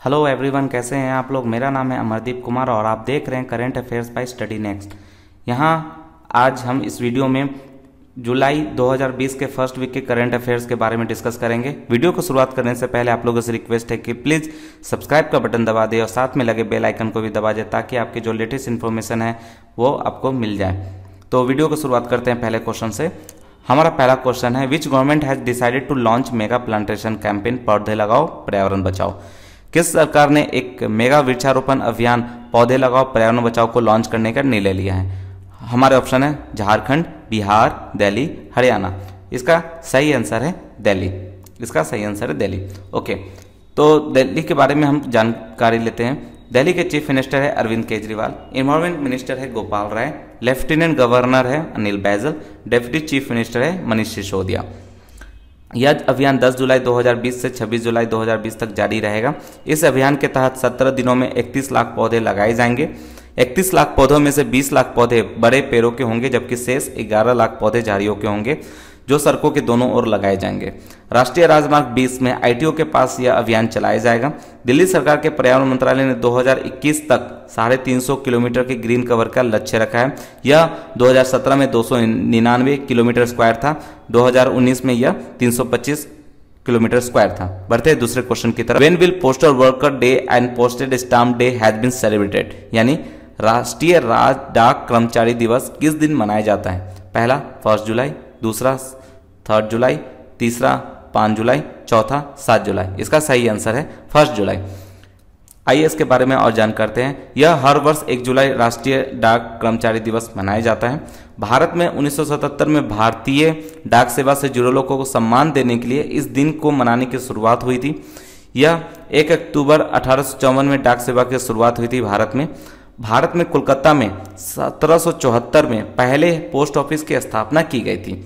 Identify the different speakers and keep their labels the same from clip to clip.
Speaker 1: Hello everyone कैसे हैं आप लोग? मेरा नाम है अमरदीप कुमार और आप देख रहे हैं current affairs by study next यहाँ आज हम इस वीडियो में जुलाई 2020 के फ़र्स्ट वीक के करंट अफेयर्स के बारे में डिस्कस करेंगे। वीडियो को शुरुआत करने से पहले आप लोगों से रिक्वेस्ट है कि प्लीज़ सब्सक्राइब का बटन दबा दें और साथ में लगे बेल आइकन को भी दबा दें ताकि आपकी जो लेटेस्ट इन्फॉर्मेशन है वो आपको मिल जाए। तो वीडियो को शुरुआत करते हैं पहले क्वेश्चन से। हमारा पहला क्वेश्चन है which government has decided to launch mega plantation campaign पौधे लगाओ, पर्यावरण बचाओ। किस सरकार ने एक मेगा वृक्षारोपण अभियान पौधे लगाओ, पर्यावरण बचाओ को लॉन्च करने का निर्णय लिया है? हमारे ऑप्शन है झारखंड, बिहार, दिल्ली, हरियाणा। इसका सही आंसर है दिल्ली। इसका सही आंसर है दिल्ली। ओके तो दिल्ली के बारे में हम जानकारी लेते हैं। दिल्ली के चीफ मिनिस्टर है अरविंद केजरीवाल इन्वायरमेंट मिनिस्टर है गोपाल राय लेफ्टिनेंट गवर्नर है Anil Baijal deputy chief minister है मनीष सिसोदिया। यह अभियान 10 जुलाई 2020 से 26 जुलाई 2020 तक जारी रहेगा। इस अभियान के तहत 17 दिनों में 31 लाख पौधे लगाए जाएँगे। 31 लाख पौधों में से 20 लाख पौधे बड़े पेड़ों के होंगे, जबकि शेष 11 लाख पौधे झाड़ियों के होंगे। जो सड़कों के दोनों ओर लगाए जाएँगे। राष्ट्रीय राजमार्ग 20 में आईटीओ के पास यह अभियान चलाया जाएगा। दिल्ली सरकार के पर्यावरण मंत्रालय ने 2021 तक साढ़े तीन किलोमीटर के ग्रीन कवर का लक्ष्य रखा है। यह 2017 में दो किलोमीटर स्क्वायर था। 2019 में यह 325 किलोमीटर स्क्वायर था। बढ़ते दूसरे क्वेश्चन की तरफ़। When will postal worker day and posted stamp day has been celebrated. यानी राष्ट्रीय राज डाक कर्मचारी दिवस किस दिन मनाया जाता है? पहला, फ़र्स्ट जुलाई, दूसरा थर्ड जुलाई, तीसरा पाँच जुलाई, चौथा सात जुलाई। इसका सही आंसर है फ़र्स्ट जुलाई। आइए इसके बारे में और जान करते हैं। यह हर वर्ष एक जुलाई राष्ट्रीय डाक कर्मचारी दिवस मनाया जाता है। भारत में 1977 में भारतीय डाक सेवा से जुड़े लोगों को सम्मान देने के लिए इस दिन को मनाने की शुरुआत हुई थी। यह एक अक्टूबर अठारह में डाक सेवा की शुरुआत हुई थी भारत में। भारत में कोलकाता में सत्रह सौ चौहत्तर में पहले पोस्ट ऑफ़िस की स्थापना की गई थी।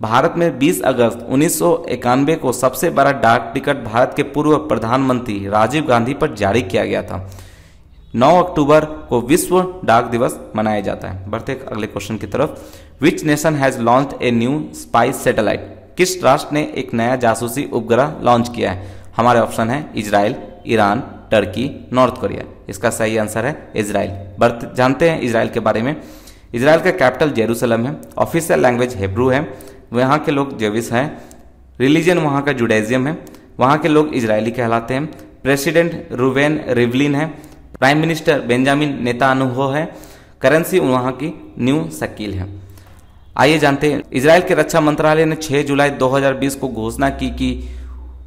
Speaker 1: भारत में 20 अगस्त उन्नीस सौ इक्यानवे को सबसे बड़ा डाक टिकट भारत के पूर्व प्रधानमंत्री राजीव गांधी पर जारी किया गया था। 9 अक्टूबर को विश्व डाक दिवस मनाया जाता है। बढ़ते अगले क्वेश्चन की तरफ़। Which nation has launch a new spice satellite किस राष्ट्र ने एक नया जासूसी उपग्रह लॉन्च किया है? हमारे ऑप्शन है Israel Iran Turkey North Korea इसका सही आंसर है इसराइल जानते हैं इसराइल के बारे में। इसराइल का कैपिटल जेरूसलम है। ऑफिशियल लैंग्वेज हेब्रू है। वहाँ के लोग जेविस हैं, रिलीजन वहाँ का जुडाइजियम है, वहाँ के लोग इजरायली कहलाते हैं, प्रेसिडेंट रुवेन रिवलिन है, प्राइम मिनिस्टर बेंजामिन नेता अनुभव है, करेंसी वहाँ की न्यू शकील है। आइए जानते हैं इसराइल के रक्षा मंत्रालय ने 6 जुलाई 2020 को घोषणा की कि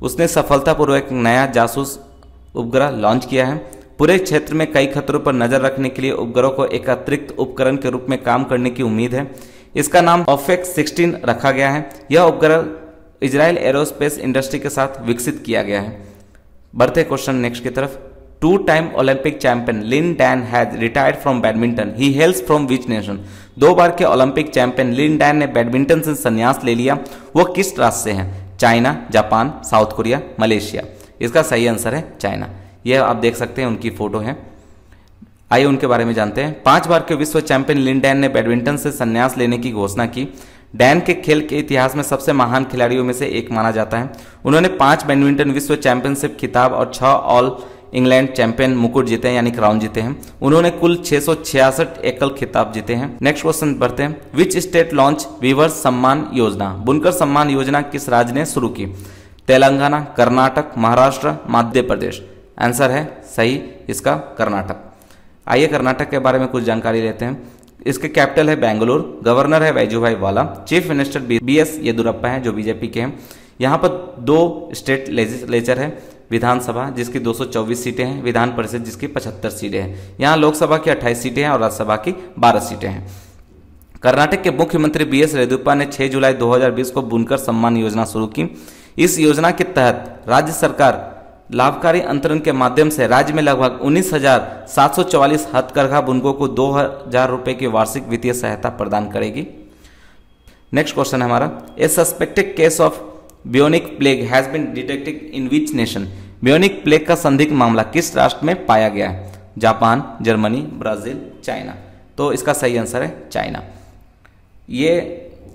Speaker 1: उसने सफलतापूर्वक नया जासूस उपग्रह लॉन्च किया है। पूरे क्षेत्र में कई खतरों पर नज़र रखने के लिए उपग्रह को एक अतिरिक्त उपकरण के रूप में काम करने की उम्मीद है। इसका नाम ऑफेक्स 16 रखा गया है। यह उपग्रह इजराइल एरोस्पेस इंडस्ट्री के साथ विकसित किया गया है। बढ़ते क्वेश्चन नेक्स्ट की तरफ़। Two time Olympic champion Lin Dan has retired from badminton. He hails from which nation दो बार के ओलंपिक चैंपियन लिन डैन ने बैडमिंटन से संन्यास ले लिया। वो किस राष्ट्र से हैं? China, Japan, South Korea, Malaysia. इसका सही आंसर है चाइना। यह आप देख सकते हैं, उनकी फ़ोटो है। आइए उनके बारे में जानते हैं। पाँच बार के विश्व चैंपियन लिन डैन ने बैडमिंटन से संन्यास लेने की घोषणा की। डैन के खेल के इतिहास में सबसे महान खिलाड़ियों में से एक माना जाता है। उन्होंने पाँच बैडमिंटन विश्व चैंपियनशिप खिताब और छह ऑल इंग्लैंड चैंपियन मुकुट जीते हैं, यानी क्राउन जीते हैं। उन्होंने कुल छह सौ छियासठ एकल खिताब जीते हैं। नेक्स्ट क्वेश्चन बढ़ते हैं। Which state launch Weaver Samman Yojana? बुनकर सम्मान योजना किस राज्य ने शुरू की? तेलंगाना, कर्नाटक, महाराष्ट्र, मध्य प्रदेश। आंसर है सही, इसका कर्नाटक। आइए कर्नाटक के बारे में कुछ जानकारी लेते हैं। इसके कैपिटल है बेंगलुरु, गवर्नर है Vajubhai Vala, chief minister B S Yediyurappa हैं, जो बीजेपी के हैं। यहाँ पर दो स्टेट लेजिस्लेचर है, विधानसभा, जिसकी 224 सीटें हैं, विधान परिषद, जिसकी 75 सीटें हैं। यहाँ लोकसभा की 28 सीटें हैं और राज्यसभा की 12 सीटें हैं। कर्नाटक के मुख्यमंत्री बी एस येदुरप्पा ने 6 जुलाई 2020 को बुनकर सम्मान योजना शुरू की। इस योजना के तहत राज्य सरकार लाभकारी अंतरण के माध्यम से राज्य में लगभग उन्नीस हज़ार सात सौ चौवालीस हथकरघा बुनकों को दो हज़ार रुपए की वार्षिक वित्तीय सहायता प्रदान करेगी। नेक्स्ट क्वेश्चन है हमारा। A suspected case of bionic plague has been detected in which nation bionic plague का संदिग्ध मामला किस राष्ट्र में पाया गया है? Japan, Germany, Brazil, China. तो इसका सही आंसर है चाइना। ये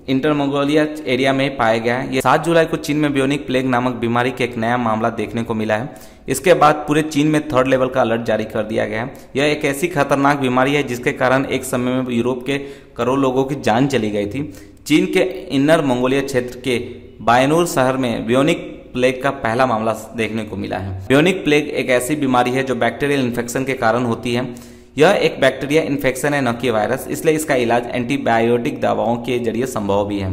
Speaker 1: इंटर मंगोलिया एरिया में पाया गया है। ये सात जुलाई को चीन में ब्योनिक प्लेग नामक बीमारी का एक नया मामला देखने को मिला है। इसके बाद पूरे चीन में थर्ड लेवल का अलर्ट जारी कर दिया गया है। यह एक ऐसी खतरनाक बीमारी है जिसके कारण एक समय में यूरोप के करोड़ लोगों की जान चली गई थी। चीन के इनर मंगोलिया क्षेत्र के बायनूर शहर में ब्योनिक प्लेग का पहला मामला देखने को मिला है। ब्योनिक प्लेग एक ऐसी बीमारी है जो बैक्टीरियल इन्फेक्शन के कारण होती है। यह एक बैक्टीरिया इन्फेक्शन है, न कि वायरस। इसलिए इसका इलाज एंटीबायोटिक दवाओं के ज़रिए संभव भी है।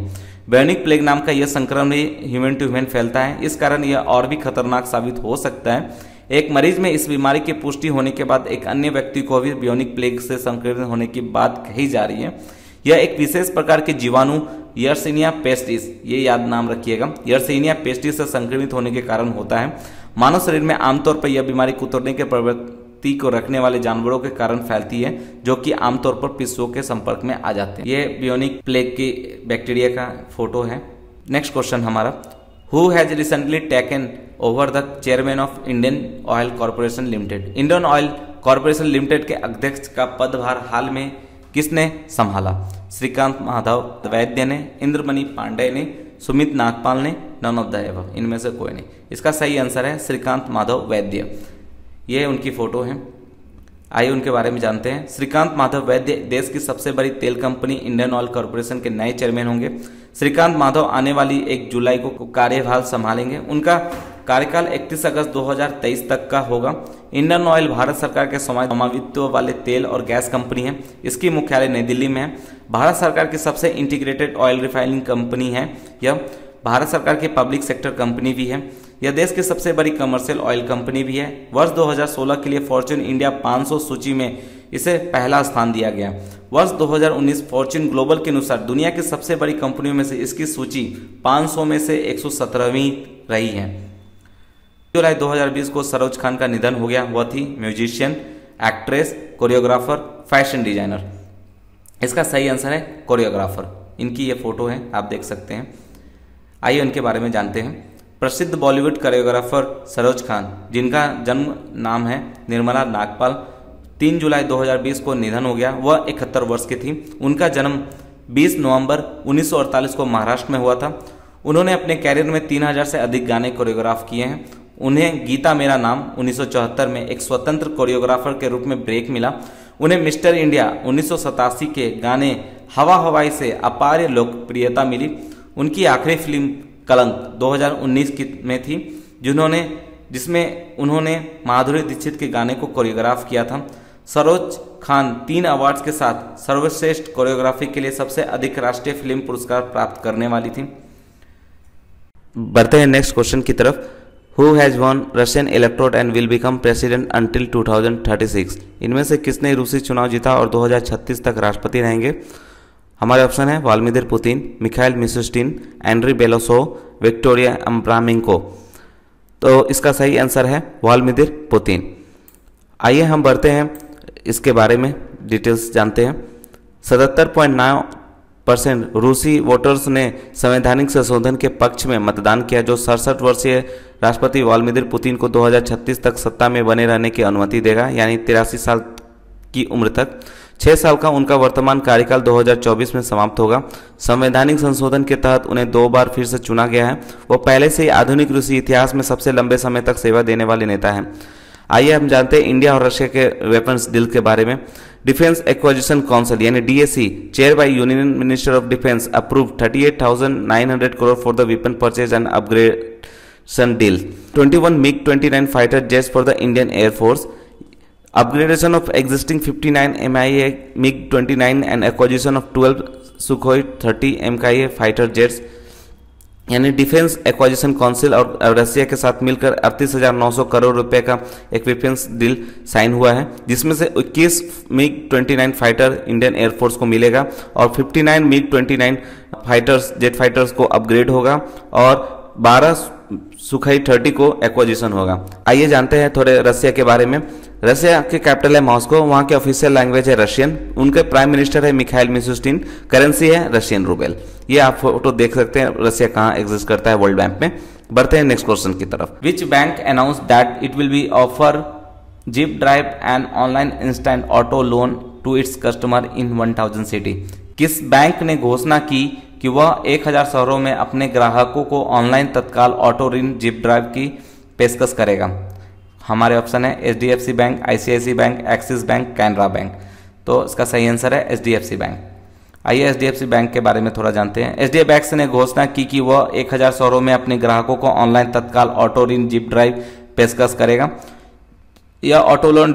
Speaker 1: बैनिक प्लेग नाम का यह संक्रमण ह्यूमन टू ह्यूमन फैलता है। इस कारण यह और भी खतरनाक साबित हो सकता है। एक मरीज़ में इस बीमारी की पुष्टि होने के बाद एक अन्य व्यक्ति को भी ब्योनिक प्लेग से संक्रमित होने की बात कही जा रही है। यह एक विशेष प्रकार के जीवाणु यर्सिनिया पेस्टिस ये याद नाम रखिएगा। यर्सिनिया पेस्टिस से संक्रमित होने के कारण होता है। मानव शरीर में आमतौर पर यह बीमारी कुतरने के प्रवृत्ति को रखने वाले जानवरों के कारण फैलती है, जो कि आमतौर पर पिस्सों के संपर्क में आ जाते हैं। ये बियोनिक प्लेग की बैक्टीरिया का फ़ोटो है। नेक्स्ट क्वेश्चन हमारा। Who has recently taken over the chairman of Indian Oil Corporation Limited Indian Oil Corporation Limited के अध्यक्ष का पदभार हाल में किसने संभाला? श्रीकांत माधव वैद्य ने, इंद्रमणि पांडे ने, सुमित नागपाल ने नन ऑफ़ द एव इनमें से कोई नहीं। इसका सही आंसर है श्रीकांत माधव वैद्य। ये उनकी फ़ोटो है। आइए उनके बारे में जानते हैं। श्रीकांत माधव वैद्य, देश की सबसे बड़ी तेल कंपनी इंडियन ऑयल कॉरपोरेशन के नए चेयरमैन होंगे। श्रीकांत माधव आने वाली एक जुलाई को कार्यभार संभालेंगे। उनका कार्यकाल 31 अगस्त 2023 तक का होगा। इंडियन ऑयल भारत सरकार के स्वामित्व वाले तेल और गैस कंपनी है। इसकी मुख्यालय नई दिल्ली में है। भारत सरकार की सबसे इंटीग्रेटेड ऑयल रिफाइनिंग कंपनी है। यह भारत सरकार की पब्लिक सेक्टर कंपनी भी है। यह देश की सबसे बड़ी कमर्शियल ऑयल कंपनी भी है। वर्ष 2016 के लिए फॉर्च्यून इंडिया 500 सूची में इसे पहला स्थान दिया गया। वर्ष 2019 फॉर्चून ग्लोबल के अनुसार दुनिया की सबसे बड़ी कंपनियों में से इसकी सूची 500 में से 117वीं रही है। जुलाई 2020 को सरोज खान का निधन हो गया, वह थी musician, actress, choreographer, fashion designer. इसका सही आंसर है कोरियोग्राफर। इनकी ये फ़ोटो है, आप देख सकते हैं। आइए उनके बारे में जानते हैं। प्रसिद्ध बॉलीवुड कोरियोग्राफर सरोज खान, जिनका जन्म नाम है निर्मला नागपाल 3 जुलाई 2020 को निधन हो गया। वह इकहत्तर वर्ष की थी। उनका जन्म 20 नवंबर 1948 को महाराष्ट्र में हुआ था। उन्होंने अपने कैरियर में 3000 से अधिक गाने कोरियोग्राफ किए हैं। उन्हें गीता मेरा नाम 1974 में एक स्वतंत्र कोरियोग्राफर के रूप में ब्रेक मिला। उन्हें मिस्टर इंडिया उन्नीस सौ सतासी के गाने हवा हवाई से अपार लोकप्रियता मिली। उनकी आखिरी फ़िल्म कलंक 2019 की में थी, जिन्होंने, जिसमें उन्होंने माधुरी दीक्षित के गाने को कोरियोग्राफ किया था। सरोज खान तीन अवार्ड्स के साथ सर्वश्रेष्ठ कोरियोग्राफी के लिए सबसे अधिक राष्ट्रीय फ़िल्म पुरस्कार प्राप्त करने वाली थी। बढ़ते हैं नेक्स्ट क्वेश्चन की तरफ़। Who has won Russian electrode and will become president until 2036 इनमें से किसने रूसी चुनाव जीता और 2036 तक राष्ट्रपति रहेंगे? हमारे ऑप्शन है Vladimir Putin, Mikhail Mishustin, Andrey Belousov, Viktoria Abramchenko. तो इसका सही आंसर है वाल्मीदिर पुतिन। आइए हम बढ़ते हैं इसके बारे में, डिटेल्स जानते हैं। सतहत्तर पॉइंट नौ परसेंट रूसी वोटर्स ने संवैधानिक संशोधन के पक्ष में मतदान किया, जो सड़सठ वर्षीय राष्ट्रपति वाल्मीदिर पुतिन को 2036 तक सत्ता में बने रहने की अनुमति देगा, यानी तिरासी साल की उम्र तक। छह साल का उनका वर्तमान कार्यकाल 2024 में समाप्त होगा। संवैधानिक संशोधन के तहत उन्हें दो बार फिर से चुना गया है। वो पहले से ही आधुनिक रूसी इतिहास में सबसे लंबे समय तक सेवा देने वाले नेता हैं। आइए हम जानते हैं इंडिया और रशिया के वेपन्स डील के बारे में। डिफेंस एक्वाजिशन काउंसिल यानी DAC chair by union minister of defence approve 38,900 crore for the weapon purchase and upgradation deal 21 MiG 29 fighter jets for the Indian Air Force upgradation of existing 59 MIA MiG-29 and acquisition of 12 Sukhoi 30 MKA fighter jets, यानी defence acquisition council और Russia के साथ मिलकर अड़तीस हज़ार नौ सौ करोड़ रुपए का डिफेंस डील साइन हुआ है, जिसमें से 21 मिग 29 फाइटर इंडियन एयरफोर्स को मिलेगा और 59 मिग 29 फाइटर्स जेट फाइटर्स को अपग्रेड होगा और 12 सुखाई 30 को एक्वाजिशन होगा। आइए जानते हैं थोड़े रशिया के बारे में। रशिया के कैपिटल है मॉस्को, वहाँ के ऑफिशियल लैंग्वेज है रशियन उनके प्राइम मिनिस्टर है मिखाइल मिसुस्टिन करेंसी है रशियन रूबेल ये आप फ़ोटो देख सकते हैं रशिया कहाँ एग्जिस्ट करता है वर्ल्ड बैंक में। बढ़ते हैं नेक्स्ट क्वेश्चन की तरफ़। Which bank announce that it will be offer zip drive and online instant auto loan to its customer in 1000 city किस बैंक ने घोषणा की कि वह 1000 शहरों में अपने ग्राहकों को ऑनलाइन तत्काल ऑटो ऋण जिप ड्राइव की पेशकश करेगा? हमारे ऑप्शन है H D F C bank ICIC bank, Axis bank, Canara bank. तो इसका सही आंसर है H D F C bank. आइए H D F C bank के बारे में थोड़ा जानते हैं। एच डी एफ़ बैंक ने घोषणा की कि वह 1000 शहरों में अपने ग्राहकों को ऑनलाइन तत्काल ऑटो ऋण, जिप ड्राइव पेशकश करेगा। यह ऑटो लोन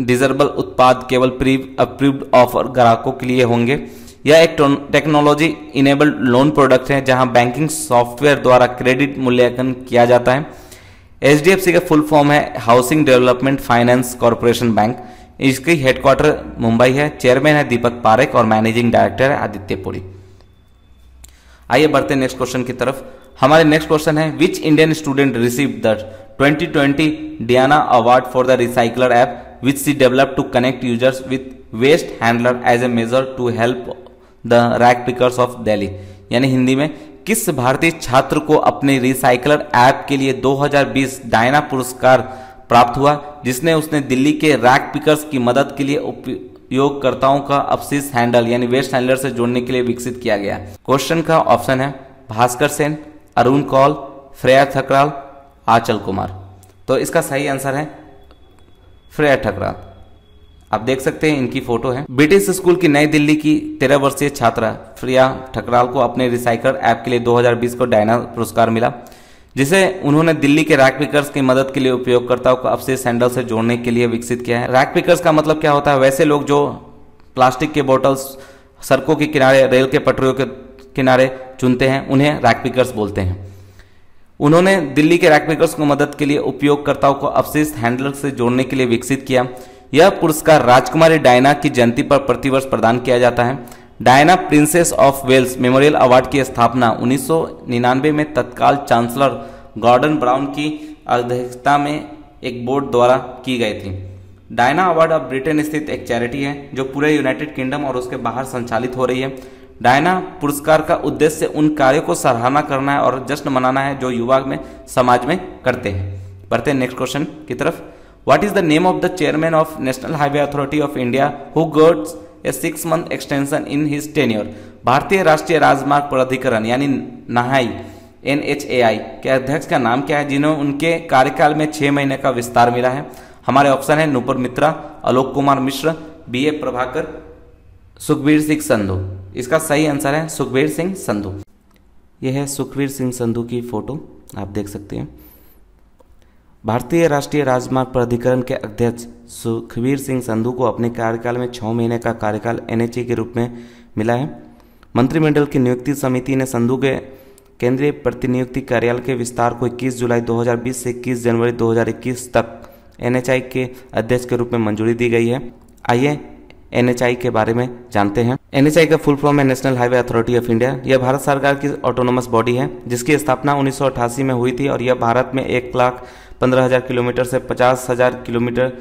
Speaker 1: डिजर्बल उत्पाद केवल प्री अप्रूव्ड ऑफ़र ग्राहकों के लिए होंगे। यह एक टेक्नोलॉजी इनेबल्ड लोन प्रोडक्ट है जहाँ बैंकिंग सॉफ्टवेयर द्वारा क्रेडिट मूल्यांकन किया जाता है। एच का फुल फॉर्म है housing development finance corporation bank इसकी हेडक्वार्टर मुंबई है चेयरमैन है दीपक पारेख और मैनेजिंग डायरेक्टर है आदित्य पुरी। आइए बढ़ते नेक्स्ट क्वेश्चन की तरफ़। हमारे नेक्स्ट क्वेश्चन है which Indian student receive the 2020 Diana award for the recycler app which she develop to connect users with waste handler as a measure to help the rag pickers of Delhi यानी हिंदी में किस भारतीय छात्र को अपने recycler app के लिए 2020 Diana पुरस्कार प्राप्त हुआ, जिसने उसने दिल्ली के रैक पिकर्स की मदद के लिए उपयोगकर्ताओं का अपशिष्ट हैंडल यानी वेस्ट हैंडलर से जोड़ने के लिए विकसित किया गया। क्वेश्चन का ऑप्शन है, भास्कर सेन, अरुण कौल, फ्रेया थकराल आचल कुमार। तो इसका सही आंसर है, फ्रेया ठकराल। आप देख सकते हैं इनकी फ़ोटो है। ब्रिटिश स्कूल की नई दिल्ली की तेरह वर्षीय छात्रा फ्रिया ठकराल को अपने रिसाइकल ऐप के लिए 2020 को डायना पुरस्कार मिला, जिसे उन्होंने दिल्ली के रैक पिकर्स की मदद के लिए उपयोगकर्ताओं को अपशिष्ट सैंडल से जोड़ने के लिए विकसित किया है। रैक पिकर्स का मतलब क्या होता है? वैसे लोग जो प्लास्टिक के बोटल्स सड़कों के किनारे, रेल के पटरियों के किनारे चुनते हैं, उन्हें रैक पिकर्स बोलते हैं। उन्होंने दिल्ली के रैक पिकर्स को मदद के लिए उपयोगकर्ताओं को अपशिष्ट हैंडलर से जोड़ने के लिए विकसित किया। यह पुरस्कार राजकुमारी डायना की जयंती पर प्रतिवर्ष प्रदान किया जाता है। Diana princess of Wales memorial award की स्थापना उन्नीस सौ निन्यानवे में तत्काल चांसलर गॉर्डन ब्राउन की अध्यक्षता में एक बोर्ड द्वारा की गई थी। डायना अवार्ड अब ब्रिटेन स्थित एक चैरिटी है, जो पूरे यूनाइटेड किंगडम और उसके बाहर संचालित हो रही है। डायना पुरस्कार का उद्देश्य उन कार्यों को सराहना करना है और जश्न मनाना है, जो युवा में, समाज में करते हैं। बढ़ते नेक्स्ट क्वेश्चन की तरफ़। What is the name of the chairman of National Highway Authority of India who got a six month extension in his tenure? भारतीय राष्ट्रीय राजमार्ग प्राधिकरण, यानी नहाई एन के अध्यक्ष का नाम क्या है? जिन्हें उनके कार्यकाल में छह महीने का विस्तार मिला है। हमारे ऑप्शन है नूपुर मित्रा, आलोक कुमार मिश्र, बी ए प्रभाकर, सुखबीर सिंह संधु। इसका सही आंसर है सुखबीर सिंह संधु। यह है सुखबीर सिंह संधु की फ़ोटो, आप देख सकते हैं। भारतीय राष्ट्रीय राजमार्ग प्राधिकरण के अध्यक्ष सुखबीर सिंह संधू को अपने कार्यकाल में छः महीने का कार्यकाल एनएचए के रूप में मिला है। मंत्रिमंडल की नियुक्ति समिति ने संधू के केंद्रीय प्रतिनियुक्ति कार्यालय के विस्तार को 21 जुलाई 2020 से 21 जनवरी 2021 तक एनएचआई के अध्यक्ष के रूप में मंजूरी दी गई है। आइए एनएचआई के बारे में जानते हैं। एनएचआई का फुल फॉर्म है national highway authority of India यह भारत सरकार की ऑटोनोमस बॉडी है, जिसकी स्थापना उन्नीस सौ अठासी में हुई थी और यह भारत में एक लाख पंद्रह हज़ार किलोमीटर से पचास हज़ार किलोमीटर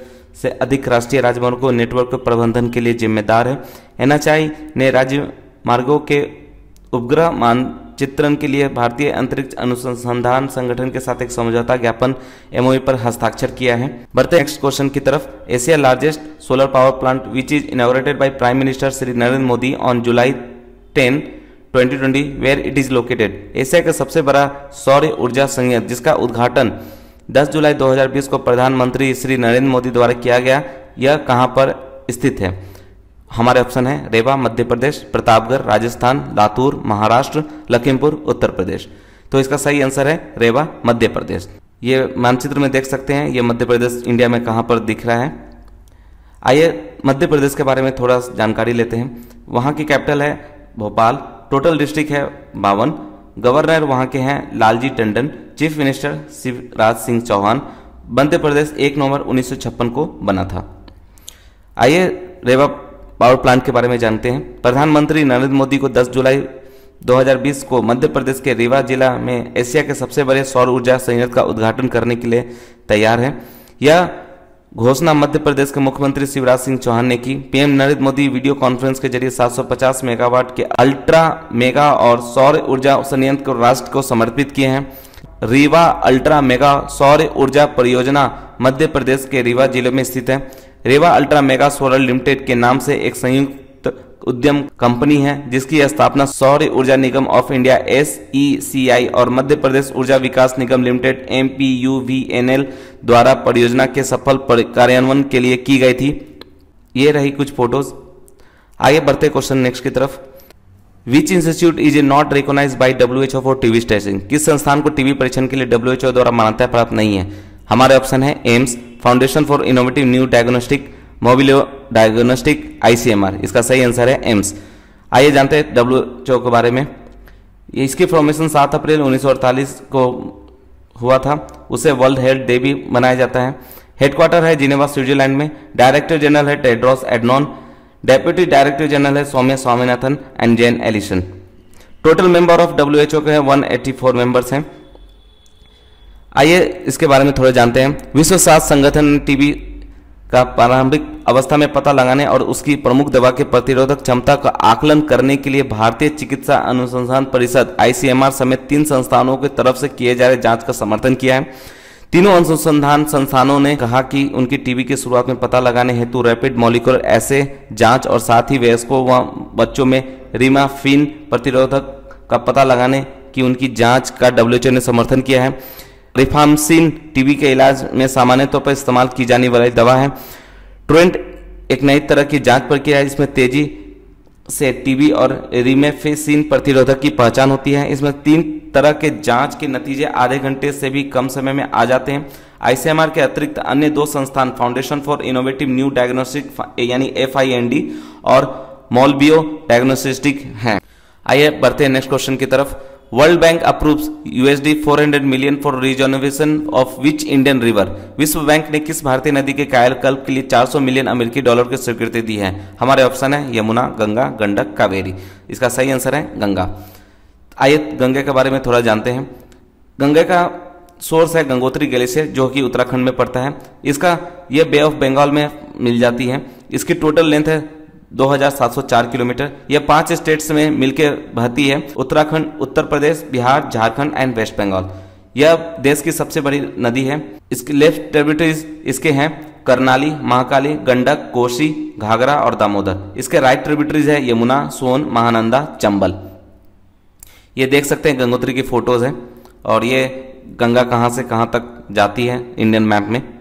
Speaker 1: से अधिक राष्ट्रीय राजमार्गों नेटवर्क प्रबंधन के लिए जिम्मेदार है। एनएचआई ने राज्य मार्गों के उपग्रह मानचित्रण के लिए भारतीय अंतरिक्ष अनुसंधान संगठन के साथ एक समझौता ज्ञापन एमओई पर हस्ताक्षर किया है। बढ़ते नेक्स्ट क्वेश्चन की तरफ़, Asia largest solar power plant which is inaugurated by prime minister Shri Narendra Modi on July ten 2020 where it is located Asia का सबसे बड़ा सौर ऊर्जा संयंत्र, जिसका उद्घाटन 10 जुलाई 2020 को प्रधानमंत्री श्री नरेंद्र मोदी द्वारा किया गया, यह कहाँ पर स्थित है? हमारे ऑप्शन है, रेवा, मध्य प्रदेश, प्रतापगढ़, राजस्थान, लातूर, महाराष्ट्र, लखीमपुर, उत्तर प्रदेश। तो इसका सही आंसर है रेवा, मध्य प्रदेश। ये मानचित्र में देख सकते हैं, ये मध्य प्रदेश, इंडिया में कहाँ पर दिख रहा है। आइए, मध्य प्रदेश के बारे में थोड़ा जानकारी लेते हैं। वहाँ की कैपिटल है भोपाल, टोटल डिस्ट्रिक्ट है बावन गवर्नर वहाँ के हैं लालजी टंडन, चीफ मिनिस्टर शिवराज सिंह चौहान। मध्य प्रदेश एक नवंबर उन्नीस सौ छप्पन को बना था। आइए रेवा पावर प्लांट के बारे में जानते हैं। प्रधानमंत्री नरेंद्र मोदी को 10 जुलाई 2020 को मध्य प्रदेश के रीवा जिला में एशिया के सबसे बड़े सौर ऊर्जा संयंत्र का उद्घाटन करने के लिए तैयार है। यह घोषणा मध्य प्रदेश के मुख्यमंत्री शिवराज सिंह चौहान ने की। PM Narendra Modi video conference के ज़रिए 750 मेगावाट के अल्ट्रा मेगा और सौर ऊर्जा संयंत्र को राष्ट्र को समर्पित किए हैं। रीवा अल्ट्रा मेगा सौर ऊर्जा परियोजना मध्य प्रदेश के रीवा ज़िले में स्थित है। Rewa ultra mega solar limited के नाम से एक संयुक्त उद्यम कंपनी है, जिसकी स्थापना सौर ऊर्जा निगम ऑफ़ इंडिया एस और मध्य प्रदेश ऊर्जा विकास निगम लिमिटेड एम द्वारा परियोजना के सफल कार्यान्वयन के लिए की गई थी। ये रही कुछ फ़ोटोज़। आगे बढ़ते क्वेश्चन नेक्स्ट की तरफ़। Which institute is not recognise by W H O for TB testing किस संस्थान को टीवी परीक्षण के लिए डब्ल्यू एच ओ द्वारा मान्यता प्राप्त नहीं है? हमारे ऑप्शन है AIIMS foundation for innovative new diagnostic Mobilio diagnostic ICMR इसका सही आंसर है एम्स आइए जानते हैं डब्ल्यू के बारे में। इसकी फॉर्मेशन 7 अप्रैल 1948 को हुआ था। उसे वर्ल्ड हेल्थ डे भी मनाया जाता है। हेडक्वार्टर है जिनेवा, स्विट्जरलैंड में। डायरेक्टर जनरल है Tedros Adhanom. Deputy director general है Soumya Swaminathan and Jane Ellison total member of W के हैं 184 मेंबर्स हैं। आइए इसके बारे में थोड़ा जानते हैं। विश्व स्वास्थ्य संगठन टीबी का प्रारंभिक अवस्था में पता लगाने और उसकी प्रमुख दवा के प्रतिरोधक क्षमता का आकलन करने के लिए भारतीय चिकित्सा अनुसंधान परिषद आईसीएमआर समेत तीन संस्थानों की तरफ़ से किए जा रहे जाँच का समर्थन किया है। तीनों अनुसंधान संस्थानों ने कहा कि उनकी टीबी की शुरुआत में पता लगाने हेतु रैपिड मॉलिकुलर ऐसे जाँच और साथ ही वयस्कों व बच्चों में रिमाफिन प्रतिरोधक का पता लगाने की उनकी जाँच का डब्ल्यूएचओ ने समर्थन किया है। रिफामसिन टीबी के इलाज में सामान्य तौर पर इस्तेमाल की जाने वाली दवा है। ट्रेंट एक नई तरह की जाँच प्रक्रिया है, जिसमें तेज़ी से टीबी और रिमेफेसिन प्रतिरोधक की पहचान होती है। इसमें तीन तरह के जाँच के नतीजे आधे घंटे से भी कम समय में आ जाते हैं। आईसीएमआर के अतिरिक्त अन्य दो संस्थान foundation for innovative new diagnostic यानी एफ़ और मॉलबियो डायग्नोस्टिक हैं। आइए बढ़ते हैं नेक्स्ट क्वेश्चन की तरफ़। World bank approves USD 400 million for rejuvenation of which Indian river विश्व बैंक ने किस भारतीय नदी के कायाकल्प के लिए 400 मिलियन अमेरिकी डॉलर की स्वीकृति दी है? हमारे ऑप्शन है यमुना, गंगा, गंडक, कावेरी। इसका सही आंसर है गंगा। आइए गंगा के बारे में थोड़ा जानते हैं। गंगा का सोर्स है गंगोत्री ग्लेशियर जो कि उत्तराखंड में पड़ता है। इसका यह बे ऑफ़ बंगाल में मिल जाती है। इसकी टोटल लेंथ है 2704 किलोमीटर। यह पाँच स्टेट्स में मिलकर बहती है। Uttarakhand, Uttar Pradesh, Bihar, Jharkhand and waste Bengal. यह देश की सबसे बड़ी नदी है। इसके लेफ़्ट ट्रिब्यूटरीज इसके हैं। करनाली, महाकाली, गंडक, कोसी, घाघरा और दामोदर। इसके राइट ट्रिब्यूटरीज है यमुना सोन महानंदा, चंबल। ये देख सकते हैं गंगोत्री की फ़ोटोज़ है। और ये गंगा कहाँ से कहाँ तक जाती है इंडियन मैप में।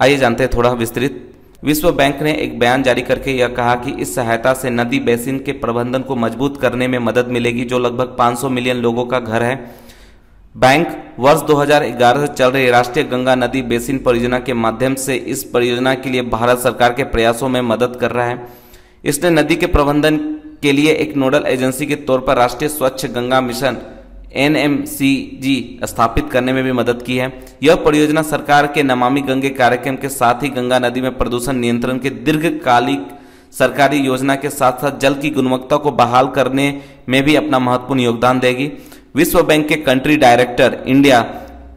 Speaker 1: आइए जानते हैं थोड़ा विस्तृत। विश्व बैंक ने एक बयान जारी करके यह कहा कि इस सहायता से नदी बेसिन के प्रबंधन को मज़बूत करने में मदद मिलेगी, जो लगभग 500 मिलियन लोगों का घर है। बैंक वर्ष 2011 से चल रही राष्ट्रीय गंगा नदी बेसिन परियोजना के माध्यम से इस परियोजना के लिए भारत सरकार के प्रयासों में मदद कर रहा है। इसने नदी के प्रबंधन के लिए एक नोडल एजेंसी के तौर पर राष्ट्रीय स्वच्छ गंगा मिशन एनएमसीजी स्थापित करने में भी मदद की है। यह परियोजना सरकार के नमामि गंगे कार्यक्रम के साथ ही गंगा नदी में प्रदूषण नियंत्रण के दीर्घकालिक सरकारी योजना के साथ साथ जल की गुणवत्ता को बहाल करने में भी अपना महत्वपूर्ण योगदान देगी। विश्व बैंक के country director India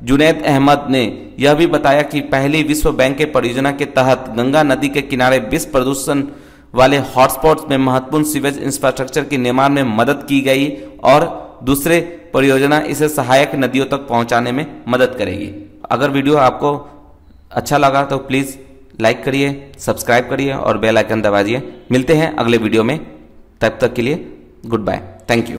Speaker 1: Junaid Ahmed ने यह भी बताया कि पहली विश्व बैंक के परियोजना के तहत गंगा नदी के किनारे विश्व प्रदूषण वाले हॉटस्पॉट्स में महत्वपूर्ण सीवेज इंफ्रास्ट्रक्चर के निर्माण में मदद की गई और दूसरे परियोजना इसे सहायक नदियों तक पहुँचाने में मदद करेगी। अगर वीडियो आपको अच्छा लगा तो प्लीज़ लाइक करिए, सब्सक्राइब करिए और बेल आइकन दबा दिए मिलते हैं अगले वीडियो में। तब तक के लिए गुड बाय। Thank you